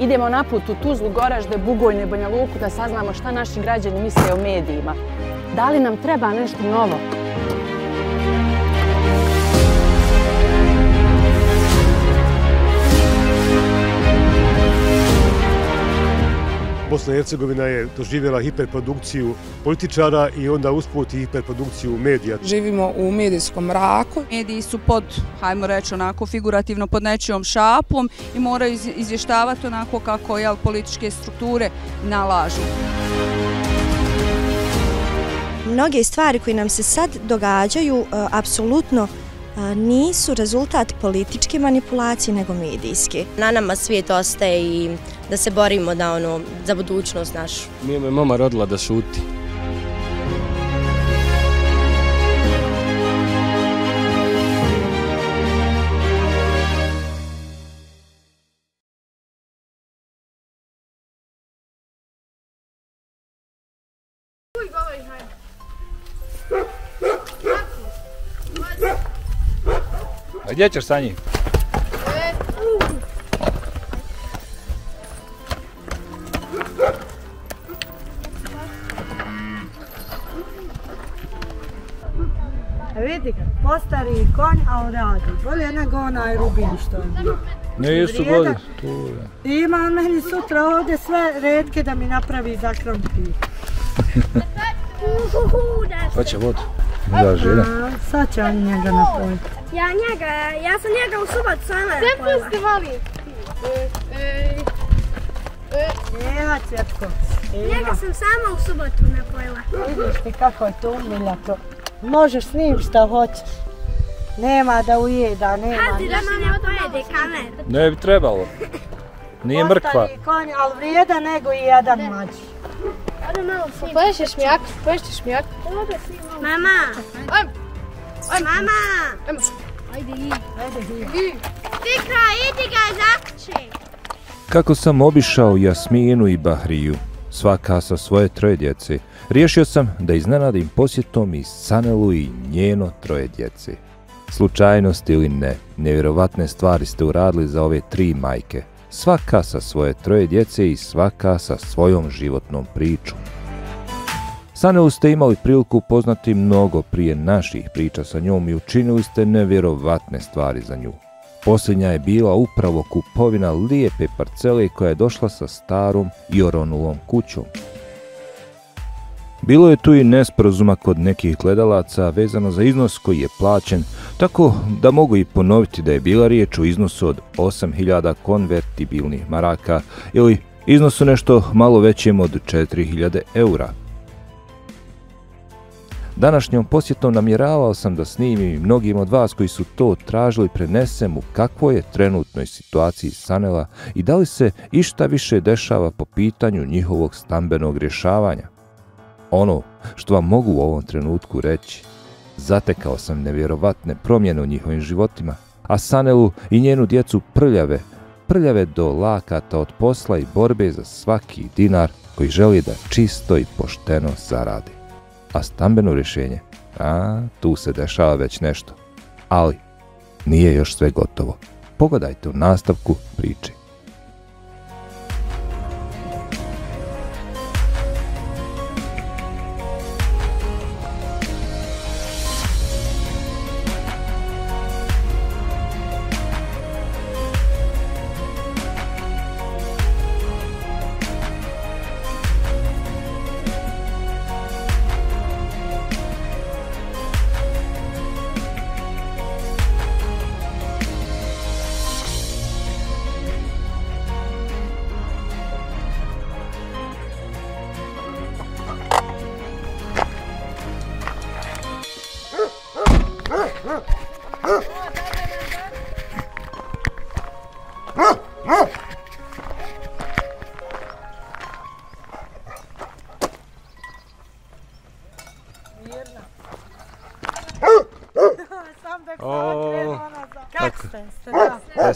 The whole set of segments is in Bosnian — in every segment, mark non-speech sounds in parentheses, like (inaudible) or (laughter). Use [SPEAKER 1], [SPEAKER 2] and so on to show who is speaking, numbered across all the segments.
[SPEAKER 1] Idemo na put u Tuzlu, Goražde, Bugojne, Banja Luku da saznamo šta naši građani misle o medijima. Da li nam treba nešto novo?
[SPEAKER 2] Bosna i Hercegovina je doživjela hiperprodukciju političara i onda usput i hiperprodukciju medija.
[SPEAKER 3] Živimo u medijskom mraku.
[SPEAKER 4] Mediji su pod, hajmo reći onako, figurativno pod nečijom šapom i moraju izvještavati onako kako jel, političke strukture nalažu.
[SPEAKER 5] Mnoge stvari koje nam se sad događaju, uh, apsolutno nisu rezultat političke manipulacije nego medijske.
[SPEAKER 6] Na nama svijet ostaje i da se borimo da ono za budućnost našu.
[SPEAKER 7] Nije me mama rodila da šuti. Gdje ćeš sa njim?
[SPEAKER 8] Vidi ga, postari konj, a on radi. Bolje nego onaj rubin što je.
[SPEAKER 7] Ne, jesu bolje.
[SPEAKER 8] Ima on meni sutra ovdje sve redke da mi napravi za krompir. (laughs)
[SPEAKER 7] Hoće vodu. Da, žena.
[SPEAKER 8] Sad će on njega napojiti.
[SPEAKER 9] Ja njega, ja sam njega u subotu sama
[SPEAKER 10] napojila. Sve pusti, voli.
[SPEAKER 8] Evo, Cvjetko.
[SPEAKER 9] Njega sam sama u subotu napojila.
[SPEAKER 8] Vidiš ti kako je to umiljato. Možeš s njim šta hoćeš. Nema da ujeda, nema.
[SPEAKER 9] Hadi da nam ne pojede kamer.
[SPEAKER 7] Ne bi trebalo. Nije mrkva.
[SPEAKER 8] Ostali konj, ali vrijeda nego i jedan mač.
[SPEAKER 10] Ode malo s njim. Poješćeš mjak, poješćeš mjak.
[SPEAKER 9] Mama.
[SPEAKER 10] Ajmo.
[SPEAKER 9] Ajmo. Mama.
[SPEAKER 10] Ajmo. Ajde i.
[SPEAKER 8] Ajde i.
[SPEAKER 9] Fikra, idi ga zakće.
[SPEAKER 11] Kako sam obišao Jasminu i Bahriju, svaka sa svoje troje djece, riješio sam da iznenadim posjetom i Sanelu i njeno troje djece. Slučajnost ili ne, nevjerovatne stvari ste uradili za ove tri majke, svaka sa svoje troje djece i svaka sa svojom životnom pričom. Sanelu ste imali priliku upoznati mnogo prije naših priča sa njom i učinili ste nevjerovatne stvari za nju. Posljednja je bila upravo kupovina lijepe parcele koja je došla sa starom i oronulom kućom. Bilo je tu i nesporazuma kod nekih gledalaca vezano za iznos koji je plaćen, tako da mogu i ponoviti da je bila riječ o iznosu od 8000 konvertibilnih maraka ili iznosu nešto malo većem od 4000 eura. Današnjom posjetom namjeravao sam da snimim i mnogim od vas koji su to tražili prenesem u kakvoj je trenutnoj situaciji Sanela i da li se išta više dešava po pitanju njihovog stambenog rješavanja. Ono što vam mogu u ovom trenutku reći, zatekao sam nevjerovatne promjene u njihovim životima, a Sanelu i njenu djecu prljave, prljave do lakata od posla i borbe za svaki dinar koji želi da čisto i pošteno zaradi. A stambeno rješenje, a tu se dešava već nešto. Ali, nije još sve gotovo. Pogledajte u nastavku priče.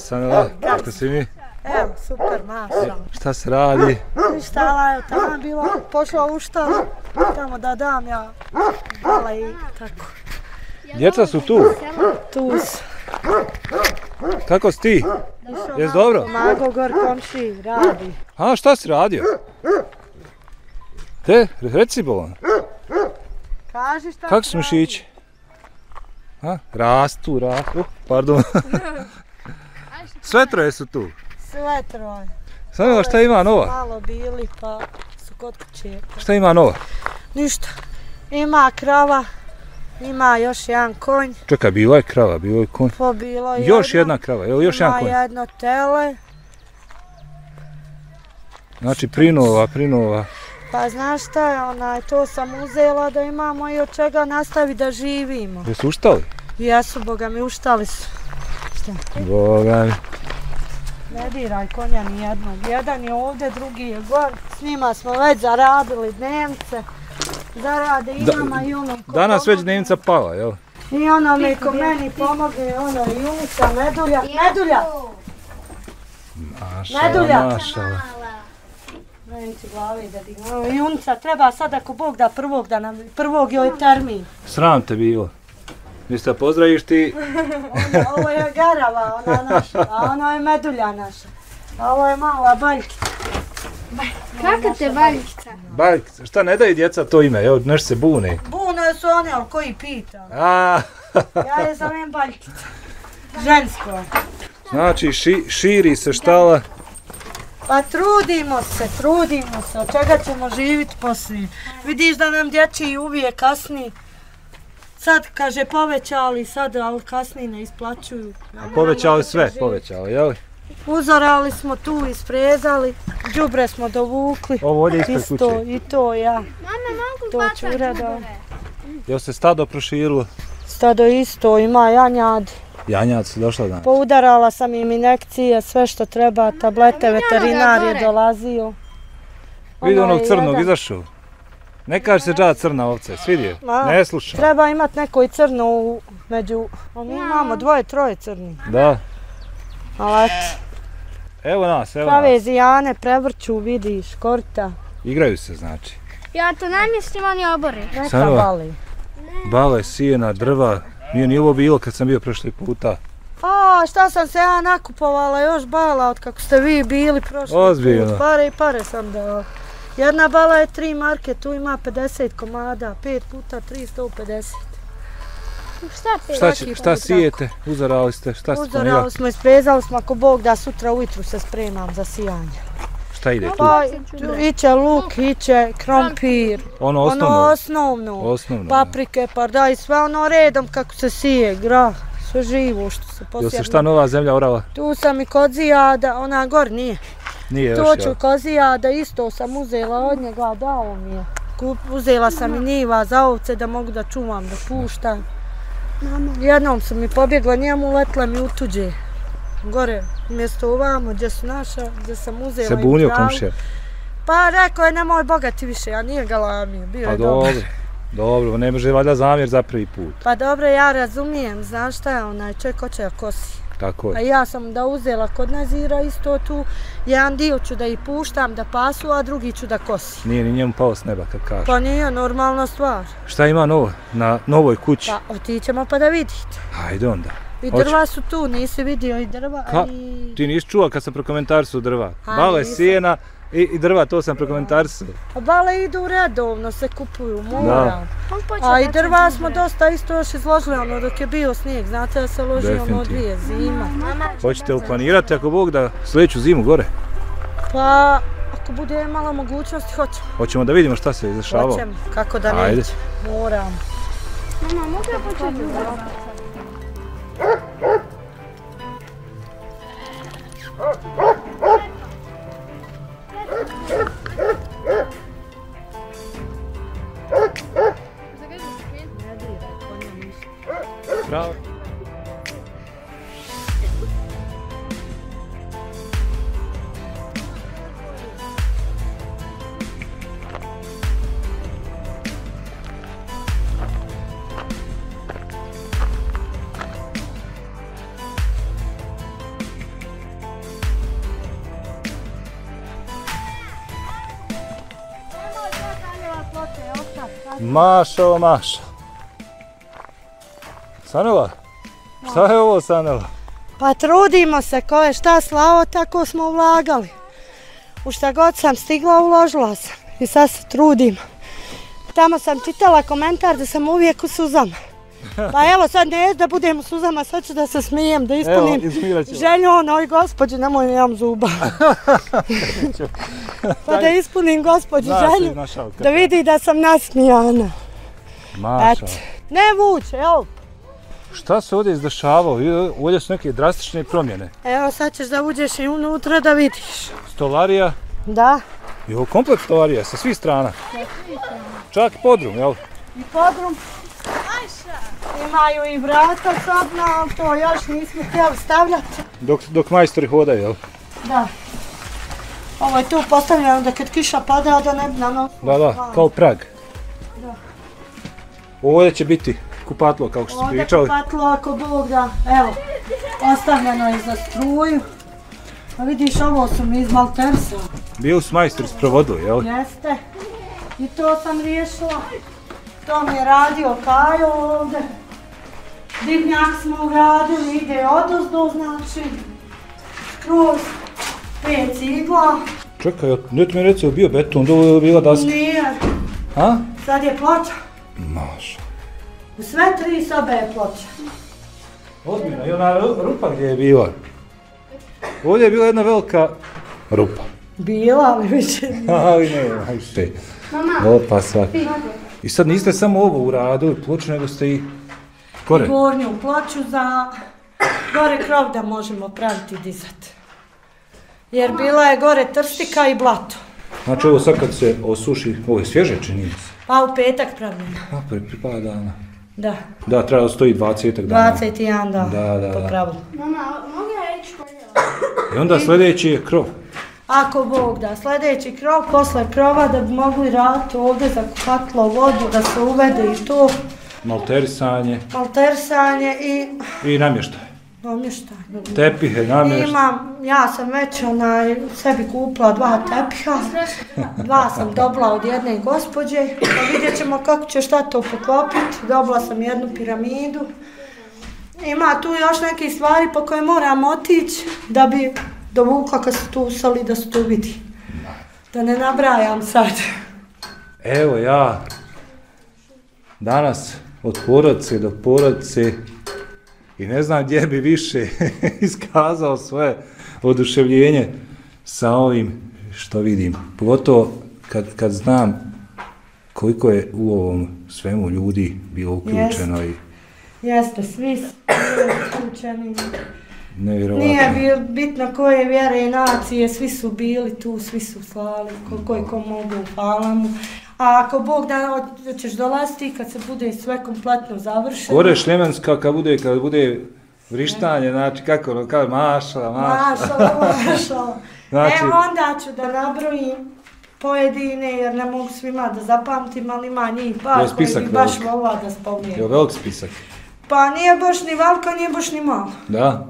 [SPEAKER 11] Sanela, kako si mi?
[SPEAKER 8] Evo, super, maša.
[SPEAKER 11] Šta se radi?
[SPEAKER 8] Ništa, ali evo, tamo bilo, pošla u šta, tamo da dam ja, mala i tako.
[SPEAKER 11] Djeca su tu?
[SPEAKER 8] Tu su.
[SPEAKER 11] Kako si ti?
[SPEAKER 7] Jes dobro?
[SPEAKER 8] Mago gor komši, radi.
[SPEAKER 7] A, šta si radio? Te, reci bolan.
[SPEAKER 8] Kaži šta
[SPEAKER 7] Kako su mišići? Rastu, rastu. Pardon. (laughs) Sve troje su tu.
[SPEAKER 8] Sve troje.
[SPEAKER 7] Samo šta ima nova?
[SPEAKER 8] Malo bili pa su kod kuće.
[SPEAKER 7] Šta ima nova?
[SPEAKER 8] Ništa. Ima krava, ima još jedan konj.
[SPEAKER 7] Čekaj, bila je krava, bilo je konj.
[SPEAKER 8] Pa bilo je
[SPEAKER 7] Još jedna krava, evo još jedan konj.
[SPEAKER 8] Ima jedno tele.
[SPEAKER 7] Znači prinova, prinova.
[SPEAKER 8] Pa znaš šta onaj, to sam uzela da imamo i od čega nastavi da živimo.
[SPEAKER 7] Jesu uštali?
[SPEAKER 8] Jesu, boga mi, uštali su. Šta?
[SPEAKER 7] Boga mi.
[SPEAKER 8] Ne diraj konja ni jednog. Jedan je ovdje, drugi je gor. S njima smo već zaradili dnevce. Zarade i
[SPEAKER 7] Da-
[SPEAKER 8] nama i onom ko
[SPEAKER 7] Danas već dnevnica pala, jel?
[SPEAKER 8] I ono mi ko meni pomogne, ono i unica, medulja. Medulja!
[SPEAKER 7] Mašala,
[SPEAKER 8] Medulja.
[SPEAKER 7] mašala.
[SPEAKER 8] Neće glavi da dignu. Ono, Junica treba sad ako Bog da prvog da nam, prvog joj termin.
[SPEAKER 7] Sram te bilo. Da pozdraviš ti? (laughs)
[SPEAKER 8] Ona, ovo je garava, ona naša, a ono je medulja naša. A ovo je mala baljkica.
[SPEAKER 10] Kako te valjica?
[SPEAKER 7] Bajk, šta ne daju djeca to ime, evo nešto se bune.
[SPEAKER 8] Bune su one, ali koji pita?
[SPEAKER 7] A, (laughs)
[SPEAKER 8] Ja je zovem baljkica. Žensko.
[SPEAKER 7] znači ši, širi se štala.
[SPEAKER 8] Pa trudimo se, trudimo se, od čega ćemo živjeti poslije. Vidiš da nam dječji uvijek kasni. Sad, kaže, povećali, sad, ali kasnije ne isplaćuju.
[SPEAKER 7] Povećali sve, povećali, jel?
[SPEAKER 8] Uzorali smo tu, isprezali, đubre smo dovukli.
[SPEAKER 7] Ovo ovdje ispred
[SPEAKER 8] Isto,
[SPEAKER 7] kuće.
[SPEAKER 8] i to ja.
[SPEAKER 10] Mama, mogu
[SPEAKER 8] To ću uredno.
[SPEAKER 7] Jel se stado proširilo?
[SPEAKER 8] Stado isto, ima janjad.
[SPEAKER 7] Janjac su došla dan.
[SPEAKER 8] Poudarala sam im inekcije, sve što treba, tablete, veterinar je dolazio.
[SPEAKER 7] Vidi
[SPEAKER 8] Ono
[SPEAKER 7] onog crnog, izašao. Ne kaže se dža crna ovce, svidio?
[SPEAKER 8] Ma,
[SPEAKER 7] Ne slušam.
[SPEAKER 8] Treba imat neko i crno u, među... A mi imamo dvoje, troje crni.
[SPEAKER 7] Da.
[SPEAKER 8] Ali eto,
[SPEAKER 7] Evo nas, evo
[SPEAKER 8] prave
[SPEAKER 7] nas.
[SPEAKER 8] zijane, prevrću, vidiš, korta.
[SPEAKER 7] Igraju se, znači.
[SPEAKER 10] Ja to namjestim, oni obori.
[SPEAKER 8] Neka
[SPEAKER 7] Samo-
[SPEAKER 8] bali.
[SPEAKER 7] Bale, sijena, drva. Nije ni ovo bilo kad sam bio prošli puta.
[SPEAKER 8] A, šta sam se ja nakupovala još bala od kako ste vi bili prošli
[SPEAKER 7] Ozbiljno.
[SPEAKER 8] put. Pare i pare sam dala. Jedna bala je 3 marke, tu ima 50 komada, 5 puta 3, 150.
[SPEAKER 10] Šta?
[SPEAKER 7] Šta, će, šta sijete? Uzorali ste, šta ste
[SPEAKER 8] Uzorali
[SPEAKER 7] planirali?
[SPEAKER 8] smo, isprezali smo ako Bog da sutra ujutru se spremam za sijanje.
[SPEAKER 7] Šta ide tu?
[SPEAKER 8] Pa, iće luk, iće krompir,
[SPEAKER 7] Ono
[SPEAKER 8] ono
[SPEAKER 7] osnovno?
[SPEAKER 8] osnovno,
[SPEAKER 7] Osnovno.
[SPEAKER 8] paprike, pardaj, sve ono redom kako se sije, grah, sve živo što se
[SPEAKER 7] Jel
[SPEAKER 8] posije.
[SPEAKER 7] se šta nova zemlja orala?
[SPEAKER 8] Tu sam i kod zijada, ona gor nije.
[SPEAKER 7] Nije
[SPEAKER 8] To
[SPEAKER 7] još,
[SPEAKER 8] ću
[SPEAKER 7] jel?
[SPEAKER 8] kod zijada, isto sam uzela od njega, dao mi je. Kup, uzela sam i njiva za ovce da mogu da čuvam, da puštam. Jednom su mi pobjegla njemu, letla mi u tuđe. Gore, mjesto ovamo, gdje su naša, gdje sam uzela
[SPEAKER 7] Se bunio komšija.
[SPEAKER 8] Pa rekao je nemoj bogati više, a nije ga lamio, bio
[SPEAKER 7] Pa
[SPEAKER 8] je dobar.
[SPEAKER 7] dobro. Dobro, ne može valjda zamjer za prvi put.
[SPEAKER 8] Pa dobro, ja razumijem, znaš šta je onaj čovjek hoće da kosi.
[SPEAKER 7] Tako
[SPEAKER 8] A
[SPEAKER 7] je.
[SPEAKER 8] ja sam da uzela kod Nazira isto tu, jedan dio ću da ih puštam da pasu, a drugi ću da kosi.
[SPEAKER 7] Nije ni njemu pao s neba kad kaže.
[SPEAKER 8] Pa nije normalna stvar.
[SPEAKER 7] Šta ima novo na novoj kući?
[SPEAKER 8] Pa otićemo pa da vidite.
[SPEAKER 7] Hajde onda.
[SPEAKER 8] I drva su tu, nisi vidio i drva,
[SPEAKER 7] Ka?
[SPEAKER 8] a i...
[SPEAKER 7] Ti nisi čuo kad sam prokomentarisao drva.
[SPEAKER 8] A,
[SPEAKER 7] Bale,
[SPEAKER 8] nisam.
[SPEAKER 7] sijena i, i drva, to sam prokomentarisao.
[SPEAKER 8] A bale idu redovno, se kupuju,
[SPEAKER 10] počeo
[SPEAKER 8] A i drva smo dosta isto još izložili, ono dok je bio snijeg, znate da se loži ono dvije zima.
[SPEAKER 7] Hoćete li planirati ako Bog da sljedeću zimu gore?
[SPEAKER 8] Pa, ako bude malo mogućnosti, hoćemo.
[SPEAKER 7] Hoćemo da vidimo šta se dešavalo.
[SPEAKER 8] Hoćemo, kako da
[SPEAKER 7] Ajde.
[SPEAKER 8] neće. Moram.
[SPEAKER 10] Mama, mogu ja početi đubre
[SPEAKER 7] Maša, o Maša. Sanela? Šta je ovo Sanela?
[SPEAKER 8] Pa trudimo se, ko je šta slao, tako smo ulagali. U šta god sam stigla, uložila sam. I sad se trudim. Tamo sam čitala komentar da sam uvijek u suzama. (laughs) Pa evo sad ne da budem u suzama, sad ću da se smijem, da ispunim
[SPEAKER 7] Evo,
[SPEAKER 8] želju onoj gospođi, nemoj nemam zuba. (laughs) pa da ispunim gospođi želju, da vidi da sam nasmijana.
[SPEAKER 7] Maša.
[SPEAKER 8] Eto. Ne vuče, evo.
[SPEAKER 7] Šta se ovdje izdešavalo? I Ovdje su neke drastične promjene.
[SPEAKER 8] Evo sad ćeš da uđeš i unutra da vidiš.
[SPEAKER 7] Stolarija,
[SPEAKER 8] Da.
[SPEAKER 7] i ovo komplet stolarija sa svih strana. Čak i podrum, jel?
[SPEAKER 8] I podrum. Imaju i vrata sobna, ali to još nismo htjeli stavljati.
[SPEAKER 7] Dok, dok majstori hodaju, jel?
[SPEAKER 8] Da. Ovo je tu postavljeno da kad kiša pada da ne bi na nos.
[SPEAKER 7] Da, da, kao prag.
[SPEAKER 8] Da.
[SPEAKER 7] Ovdje će biti kupatlo, kako što ste
[SPEAKER 8] Ovdje
[SPEAKER 7] pričali.
[SPEAKER 8] kupatlo ako Bog da. Evo, ostavljeno je za struju. A vidiš, ovo su mi iz Maltersa.
[SPEAKER 7] Bili su majstori sprovodili, jel?
[SPEAKER 8] Jeste. I to sam riješila. To mi je radio Kajo ovdje. Divnjak smo uradili, ide odozdo, znači. Kroz pet cigla.
[SPEAKER 7] Čekaj, ne ti mi reci, bio beton, dole je bila daska?
[SPEAKER 8] Nije,
[SPEAKER 7] A?
[SPEAKER 8] sad je ploča.
[SPEAKER 7] Maša.
[SPEAKER 8] U sve tri sobe je ploča.
[SPEAKER 7] Ozbiljno, i ona ru- rupa gdje je bila? Ovdje je bila jedna velika rupa.
[SPEAKER 8] Bila, ali više (laughs) nije.
[SPEAKER 7] Ali ne, više.
[SPEAKER 8] Mama.
[SPEAKER 7] Opa, svak. I sad niste samo ovo uradili, ploču, nego ste i gore.
[SPEAKER 8] Gornju ploču za gore krov da možemo praviti dizat. Jer bila je gore trstika i blato.
[SPEAKER 7] Znači ovo sad kad se osuši, ovo je svježe čini se.
[SPEAKER 8] Pa u petak pravljeno.
[SPEAKER 7] A, pre, pre par dana.
[SPEAKER 8] Da,
[SPEAKER 7] Da, treba da stoji 20 dana.
[SPEAKER 8] 21 da,
[SPEAKER 7] Da, da,
[SPEAKER 8] po
[SPEAKER 7] da.
[SPEAKER 8] pravilu.
[SPEAKER 9] Mama, mogu ja ići?
[SPEAKER 7] I onda sljedeći je krov.
[SPEAKER 8] Ako Bog da, sljedeći krov, posle krova da bi mogli raditi ovdje za kupatlo vodu, da se uvede i to
[SPEAKER 7] Malterisanje
[SPEAKER 8] maltersanje i
[SPEAKER 7] i namještaj.
[SPEAKER 8] namještaj.
[SPEAKER 7] Tepihe, namještaj.
[SPEAKER 8] Imam, ja sam već onaj, sebi kupila dva tepiha, dva sam dobila od jedne gospođe, pa vidjet ćemo kako će šta to poklopiti. Dobila sam jednu piramidu. Ima tu još neke stvari po koje moram otići da bi dovukla kad se tu usali da se tu vidi. Da ne nabrajam sad.
[SPEAKER 7] Evo ja danas od porodice do porodice i ne znam gdje bi više (laughs) iskazao svoje oduševljenje sa ovim što vidim. Pogotovo kad, kad znam koliko je u ovom svemu ljudi bilo uključeno i
[SPEAKER 8] Jeste, svi su uključeni.
[SPEAKER 7] nevjerovatno.
[SPEAKER 8] Nije bil, bitno koje vjere i nacije, svi su bili tu, svi su slali, koliko je ko mogu, hvala mu. A ako Bog da ćeš dolaziti kad se bude sve kompletno završeno.
[SPEAKER 7] Gore šljemenska kad bude, kad bude vrištanje, znači kako kao mašala, mašala.
[SPEAKER 8] Mašala, (laughs) mašala.
[SPEAKER 7] Znači-
[SPEAKER 8] Evo onda ću da nabrojim pojedine, jer ne mogu svima da zapamtim, ali ima njih
[SPEAKER 7] Je
[SPEAKER 8] par koji bi baš
[SPEAKER 7] velik?
[SPEAKER 8] volila da
[SPEAKER 7] Je
[SPEAKER 8] spomijem.
[SPEAKER 7] velik spisak.
[SPEAKER 8] Pa nije baš ni valka, nije baš ni malo.
[SPEAKER 7] Da.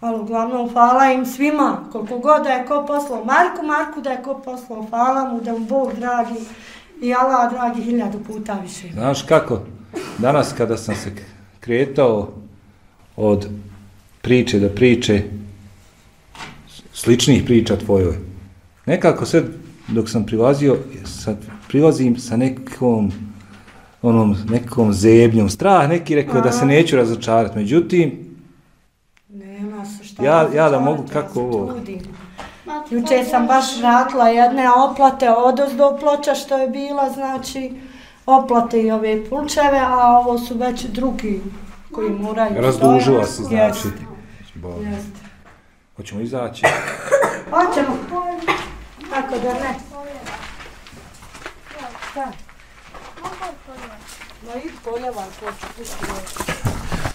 [SPEAKER 8] Ali uglavnom hvala im svima, koliko god da je ko poslao Marku, Marku da je ko poslao, hvala mu, da mu Bog dragi i Allah dragi hiljadu puta više.
[SPEAKER 7] Znaš kako, danas kada sam se kretao od priče do priče, sličnih priča tvojoj, nekako sad dok sam prilazio, sad prilazim sa nekom onom nekom zebnjom, strah neki rekao da se neću razočarati, međutim,
[SPEAKER 8] Nema se šta
[SPEAKER 7] Ja- ja da mogu
[SPEAKER 8] ja
[SPEAKER 7] kako
[SPEAKER 8] se
[SPEAKER 7] ovo.
[SPEAKER 8] trudim. Juče sam baš radila jedne oplate odozdo ploča što je bila, znači oplate i ove pulčeve, a ovo su već drugi koji moraju
[SPEAKER 7] razdužila
[SPEAKER 8] stojati.
[SPEAKER 7] se znači.
[SPEAKER 8] Jeste.
[SPEAKER 7] Hoćemo izaći. (coughs)
[SPEAKER 8] Hoćemo. Tako da ne. Šta? Ma i.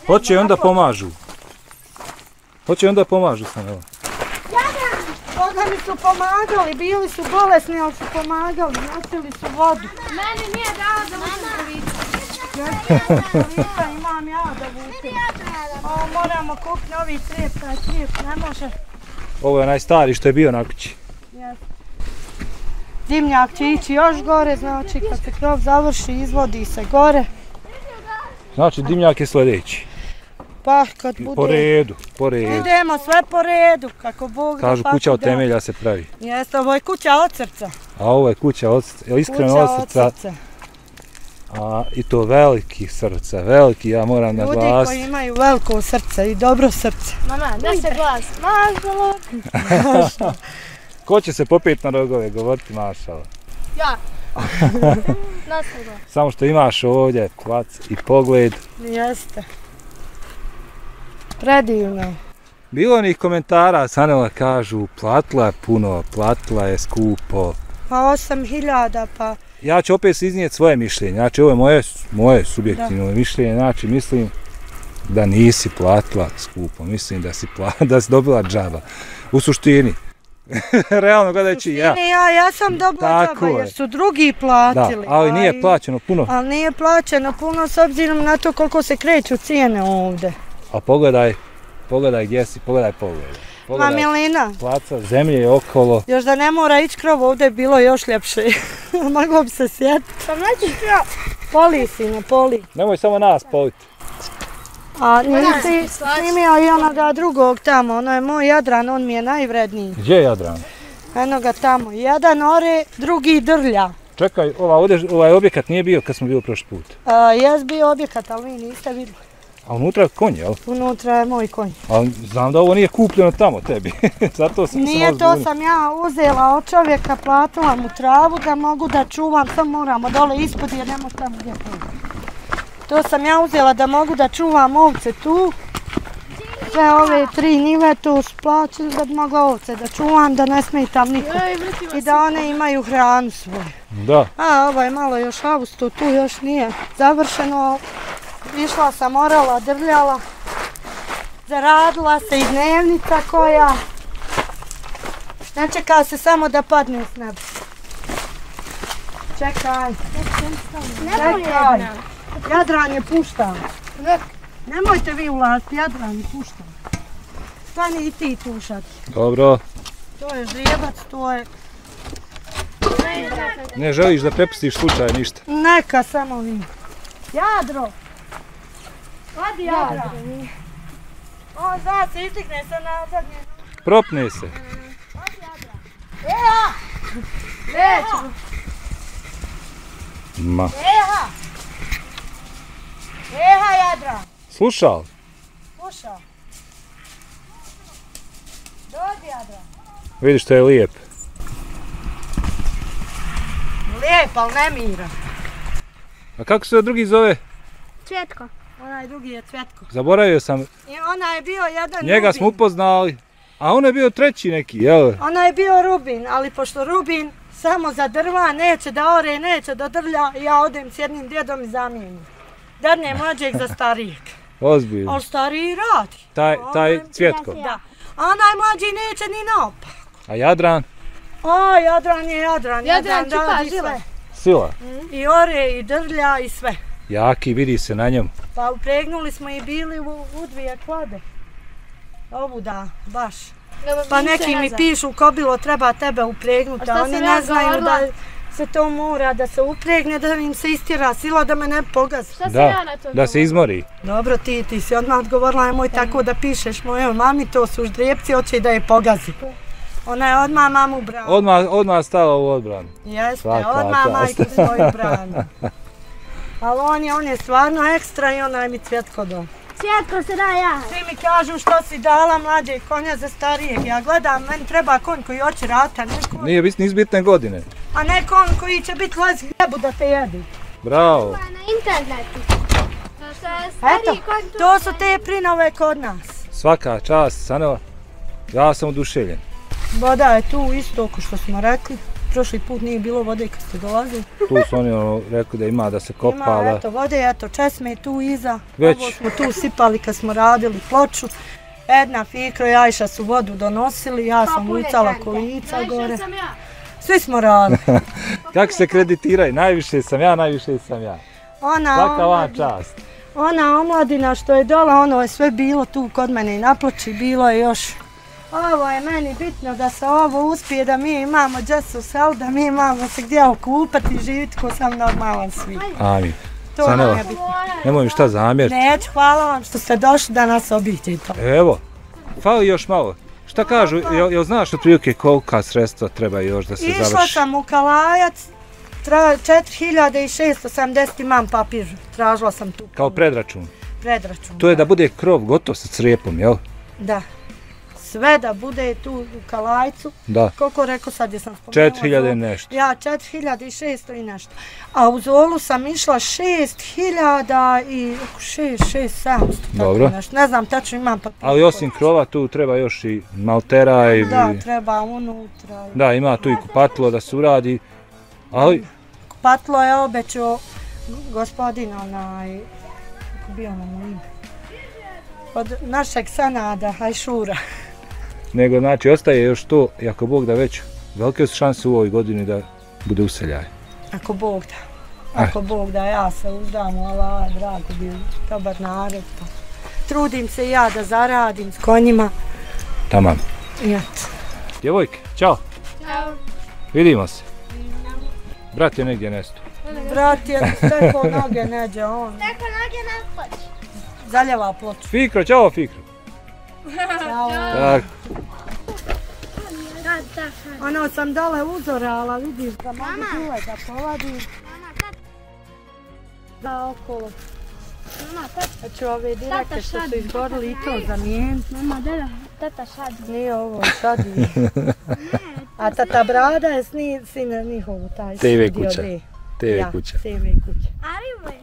[SPEAKER 7] Hoće i onda pomažu. Hoće i onda pomažu sam, evo.
[SPEAKER 8] Boga mi su pomagali, bili su bolesni, ali su pomagali, nosili su vodu.
[SPEAKER 9] Meni nije dao da uđem policu.
[SPEAKER 8] Lipa imam ja da vutim. Ovo moramo kupiti novi crijep, taj crijep ne može.
[SPEAKER 7] Ovo je onaj stari što je bio na kući.
[SPEAKER 8] Dimnjak će ići još gore, znači kad se krov završi, izvodi se gore.
[SPEAKER 7] Znači, dimnjak je sljedeći.
[SPEAKER 8] Pa, kad bude...
[SPEAKER 7] Po redu, po redu.
[SPEAKER 8] Idemo sve po redu, kako Bog da
[SPEAKER 7] Kažu kuća od temelja se pravi.
[SPEAKER 8] Jeste, ovo je kuća od srca.
[SPEAKER 7] A ovo je kuća od srca, iskreno
[SPEAKER 8] Kuća
[SPEAKER 7] od srca. A, I to veliki srca, veliki, ja moram
[SPEAKER 8] Ljudi koji
[SPEAKER 7] naglasiti.
[SPEAKER 8] imaju veliko srce i dobro srce.
[SPEAKER 10] Mama, da se glas. Mašalo. (laughs)
[SPEAKER 7] Ko će se popet na rogove, govoriti mašala?
[SPEAKER 10] Ja. (laughs) Glas.
[SPEAKER 7] Samo što imaš ovdje kvac i pogled.
[SPEAKER 8] Jeste. Predivno.
[SPEAKER 7] Bilo onih komentara, Sanela kažu, platila je puno, platila je skupo.
[SPEAKER 8] Pa 8000, pa
[SPEAKER 7] Ja ću opet iznijeti svoje mišljenje, znači ovo je moje, moje subjektivno mišljenje, znači mislim da nisi platila skupo, mislim da si, pla, (laughs) da si dobila džaba. U suštini, (laughs) realno gledajući ja.
[SPEAKER 8] Ne, ja, ja sam dobila džaba
[SPEAKER 7] je.
[SPEAKER 8] jer su drugi
[SPEAKER 7] Da,
[SPEAKER 8] platili.
[SPEAKER 7] ali
[SPEAKER 8] a
[SPEAKER 7] nije plaćeno puno.
[SPEAKER 8] Ali nije plaćeno puno s obzirom na to koliko se kreću cijene ovde.
[SPEAKER 7] A pogledaj, pogledaj gdje si, pogledaj pogled.
[SPEAKER 8] Ma
[SPEAKER 7] Pogledaj
[SPEAKER 8] Milina,
[SPEAKER 7] placa, zemlje je okolo.
[SPEAKER 8] još da ne mora ići krov, ovde je bilo još ljepše. (laughs) Moglo bi se sjetiti.
[SPEAKER 10] Pa nećeš ja.
[SPEAKER 8] Poli si, ne poli.
[SPEAKER 7] Nemoj samo nas politi.
[SPEAKER 8] A nisi snimio i onoga drugog tamo, ono je moj Jadran, on mi je najvredniji.
[SPEAKER 7] Gdje je Jadran?
[SPEAKER 8] Eno ga tamo, jedan ore, drugi drlja.
[SPEAKER 7] Čekaj, ova, ovdje, ovaj objekat nije bio kad smo bili prošli put.
[SPEAKER 8] A, jes bio objekat, ali vi niste vidjeli.
[SPEAKER 7] A unutra je konj, jel?
[SPEAKER 8] Unutra je moj konj.
[SPEAKER 7] Ali znam da ovo nije kupljeno tamo tebi. (laughs) Zato sam se
[SPEAKER 8] Nije
[SPEAKER 7] malo
[SPEAKER 8] to
[SPEAKER 7] zbunio.
[SPEAKER 8] sam ja uzela od čovjeka, platila mu travu da mogu da čuvam, samo moramo dole ispod jer nema tamo gdje pođe. To sam ja uzela da mogu da čuvam ovce tu. Sve ove tri njive tu splaću da bi mogla ovce da čuvam, da ne smetam niko. I da one imaju hranu svoju.
[SPEAKER 7] Da.
[SPEAKER 8] A, ovo je malo još augustu, tu još nije završeno. Išla sam, orala, drljala. Zaradila se i dnevnica koja. Ne čeka se samo da padne s neba. Čekaj. Čekaj. Jadran je puštan. Nemojte vi ulaziti, Jadran je puštan. Stani i ti pušati.
[SPEAKER 7] Dobro.
[SPEAKER 8] To je žrijebac, to je...
[SPEAKER 7] Ne želiš da prepustiš slučaj ništa.
[SPEAKER 8] Neka samo vi. Jadro! Odi Jadro! On zna se izdigne se na zadnje.
[SPEAKER 7] Propne se.
[SPEAKER 8] Eha! Neću!
[SPEAKER 7] Ma.
[SPEAKER 8] Eha! Eha Jadra!
[SPEAKER 7] Slušao?
[SPEAKER 8] Slušao. Dođi Jadra.
[SPEAKER 7] Vidiš što je lijep.
[SPEAKER 8] Lijep, ali ne mira.
[SPEAKER 7] A kako se drugi zove?
[SPEAKER 10] Cvjetko.
[SPEAKER 8] Onaj drugi je Cvjetko.
[SPEAKER 7] Zaboravio sam.
[SPEAKER 8] I ona je bio jedan
[SPEAKER 7] Njega
[SPEAKER 8] Rubin.
[SPEAKER 7] smo upoznali. A on je bio treći neki, jel?
[SPEAKER 8] Ona je bio Rubin, ali pošto Rubin samo za drva neće da ore, neće da drlja, ja odem s jednim djedom i zamijenim. Drne mlađeg za starijeg. (laughs)
[SPEAKER 7] Ozbiljno.
[SPEAKER 8] Ali stariji radi.
[SPEAKER 7] Taj, taj cvjetko.
[SPEAKER 8] Da. A onaj mlađi neće ni naopak.
[SPEAKER 7] A Jadran?
[SPEAKER 8] O, Jadran je Jadran.
[SPEAKER 10] Jadran
[SPEAKER 8] Jadran
[SPEAKER 10] čipa
[SPEAKER 8] radi
[SPEAKER 10] žila.
[SPEAKER 8] sve.
[SPEAKER 7] Sila.
[SPEAKER 8] I ore, i drlja, i sve.
[SPEAKER 7] Jaki, vidi se na njemu.
[SPEAKER 8] Pa upregnuli smo i bili u, u dvije klade. Ovu da, baš. Pa neki mi pišu ko bilo treba tebe upregnuti,
[SPEAKER 10] A
[SPEAKER 8] oni ne znaju da se to mora, da se upregne, da im se istira sila, da me ne pogazi.
[SPEAKER 10] Šta sam
[SPEAKER 7] Da,
[SPEAKER 10] ja na to
[SPEAKER 7] da se izmori.
[SPEAKER 8] Dobro, ti, ti si odmah odgovorila, nemoj tako da pišeš mojoj mami, to su ždrijepci, hoće da je pogazi. Ona je odmah mamu brala.
[SPEAKER 7] Odmah, odmah stala u odbranu.
[SPEAKER 8] Jeste,
[SPEAKER 7] Svaka
[SPEAKER 8] odmah majku svoju branu. (laughs) Ali on je, on je stvarno ekstra i onaj mi cvjetko do.
[SPEAKER 10] Cvjetko se da ja.
[SPEAKER 8] Svi mi kažu što si dala mlađeg konja za starijeg. Ja gledam, meni treba konj koji hoće rata, ne konj,
[SPEAKER 7] Nije bis, nisu bitne godine.
[SPEAKER 8] a ne konj koji će biti lez gljebu da te jedi.
[SPEAKER 7] Bravo.
[SPEAKER 10] Na internetu.
[SPEAKER 8] Eto, to su te prinove kod nas.
[SPEAKER 7] Svaka čast, Sanela. Ja sam oduševljen.
[SPEAKER 8] Voda je tu isto, ko što smo rekli. Prošli put nije bilo vode kad ste dolazili.
[SPEAKER 7] Tu su oni ono, rekli da ima da se kopa,
[SPEAKER 8] Ima,
[SPEAKER 7] da...
[SPEAKER 8] eto, vode, eto, česme je tu iza.
[SPEAKER 7] Već.
[SPEAKER 8] Ovo smo tu sipali kad smo radili ploču. Edna, Fikro i Ajša su vodu donosili, ja sam lucala kolica gore.
[SPEAKER 10] sam ja.
[SPEAKER 8] Svi smo radili. (laughs)
[SPEAKER 7] Kako se kreditiraju? Najviše sam ja, najviše sam ja.
[SPEAKER 8] Ona,
[SPEAKER 7] Svaka vam
[SPEAKER 8] omladina,
[SPEAKER 7] čast.
[SPEAKER 8] ona omladina što je dola, ono je sve bilo tu kod mene i na ploči, bilo je još. Ovo je meni bitno da se ovo uspije, da mi imamo džesu sel, da mi imamo se gdje okupati i živjeti ko sam normalan svi.
[SPEAKER 7] Amin.
[SPEAKER 8] To
[SPEAKER 7] Sanela,
[SPEAKER 8] je bitno.
[SPEAKER 7] nemoj mi šta zamjeriti.
[SPEAKER 8] Neću, hvala vam što ste došli da nas obiđete.
[SPEAKER 7] Evo, fali još malo. Šta kažu, jel, jel znaš otprilike kolika sredstva treba još da se
[SPEAKER 8] Išla
[SPEAKER 7] završi?
[SPEAKER 8] sam u Kalajac, tra, 4670 imam papir, tražila sam tu
[SPEAKER 7] Kao predračun.
[SPEAKER 8] predračun.
[SPEAKER 7] To je da bude krov gotov sa crijepom, jel?
[SPEAKER 8] Da. Sve da bude tu u Kalajcu.
[SPEAKER 7] Da.
[SPEAKER 8] Koliko rekao sad je sam spomenula?
[SPEAKER 7] 4000
[SPEAKER 8] Zolu?
[SPEAKER 7] nešto.
[SPEAKER 8] Ja, 4600 i nešto. A u Zolu sam išla 6000 i oko 6, 6, 700.
[SPEAKER 7] Dobro.
[SPEAKER 8] Nešto. Ne znam, tačno imam papir.
[SPEAKER 7] Ali osim krova tu treba još i maltera i...
[SPEAKER 8] Da, treba unutra.
[SPEAKER 7] Da, ima tu i kupatilo da se uradi. Ali,
[SPEAKER 8] Patlo je obećao gospodin onaj, kako bio ono mu ime, od našeg Sanada, Hajšura.
[SPEAKER 7] Nego znači ostaje još to, i ako Bog da već, velike su šanse u ovoj godini da bude useljaj.
[SPEAKER 8] Ako Bog da. Ako Bog da, ja se uzdam u Allah, drago bi dobar narod. Pa. Trudim se ja da zaradim s konjima.
[SPEAKER 7] Tamam.
[SPEAKER 8] Eto.
[SPEAKER 7] Djevojke, čao.
[SPEAKER 10] Ćao.
[SPEAKER 7] Vidimo se. Brat je negdje nesto.
[SPEAKER 8] Brat je stekao noge neđe, on
[SPEAKER 10] Tako noge na poč.
[SPEAKER 8] zaljeva ploču.
[SPEAKER 7] Fikro, čao Fikro.
[SPEAKER 8] Ćao. Ono sam dole uzorala, vidiš da mogu tule da povadim. Da, okolo.
[SPEAKER 10] Mama, tata,
[SPEAKER 8] Hoću ove direkte što su
[SPEAKER 10] šadi.
[SPEAKER 8] izgorili i to zamijeniti.
[SPEAKER 10] mama, deda, tata šadi.
[SPEAKER 8] Nije ovo šadi. (laughs) A tata Brada je sni, sine njihovu taj
[SPEAKER 7] TV kuća. TV
[SPEAKER 8] ja,
[SPEAKER 7] kuća.
[SPEAKER 8] TV kuća.
[SPEAKER 10] Ali